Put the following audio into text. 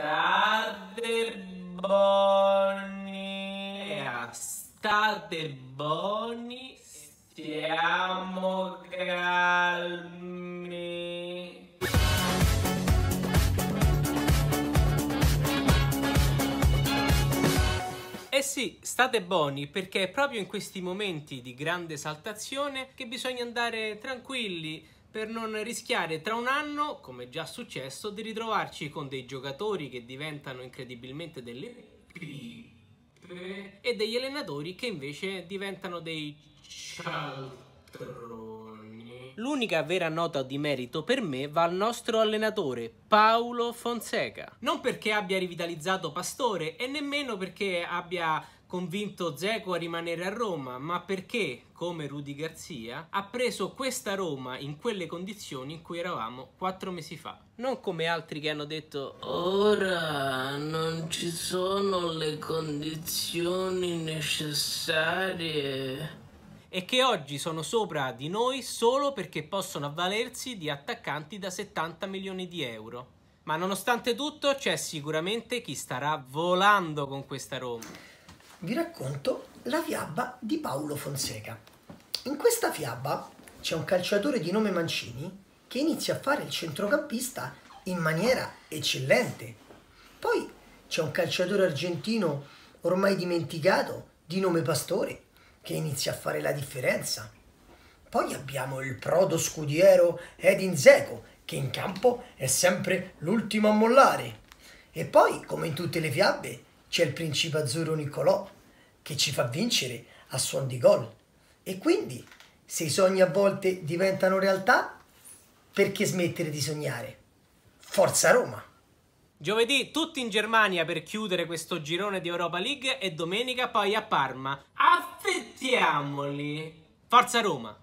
State buoni, state buoni, stiamo calmi. Eh sì, state buoni perché è proprio in questi momenti di grande esaltazione che bisogna andare tranquilli per non rischiare tra un anno, come già successo, di ritrovarci con dei giocatori che diventano incredibilmente delle pippe e degli allenatori che invece diventano dei cialtroni. L'unica vera nota di merito per me va al nostro allenatore Paolo Fonseca. Non perché abbia rivitalizzato Pastore e nemmeno perché abbia convinto Zeco a rimanere a Roma, ma perché, come Rudy Garzia, ha preso questa Roma in quelle condizioni in cui eravamo quattro mesi fa. Non come altri che hanno detto ora non ci sono le condizioni necessarie e che oggi sono sopra di noi solo perché possono avvalersi di attaccanti da 70 milioni di euro. Ma nonostante tutto c'è sicuramente chi starà volando con questa Roma vi racconto la fiaba di Paolo Fonseca. In questa fiaba c'è un calciatore di nome Mancini che inizia a fare il centrocampista in maniera eccellente. Poi c'è un calciatore argentino ormai dimenticato di nome Pastore che inizia a fare la differenza. Poi abbiamo il prodo scudiero Edin Zeco che in campo è sempre l'ultimo a mollare. E poi, come in tutte le fiabe, c'è il principe azzurro Niccolò che ci fa vincere a suon di gol. E quindi, se i sogni a volte diventano realtà, perché smettere di sognare? Forza Roma! Giovedì tutti in Germania per chiudere questo girone di Europa League e domenica poi a Parma. Affettiamoli! Forza Roma!